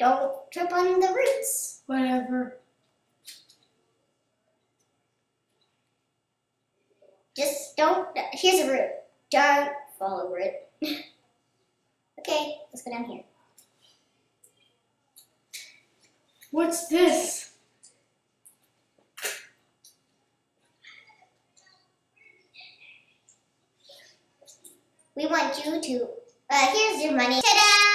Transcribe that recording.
Don't trip on the roots. Whatever. Just don't. Here's a root. Don't fall over it. okay, let's go down here. What's this? We want you to. Uh, here's your money. Ta-da!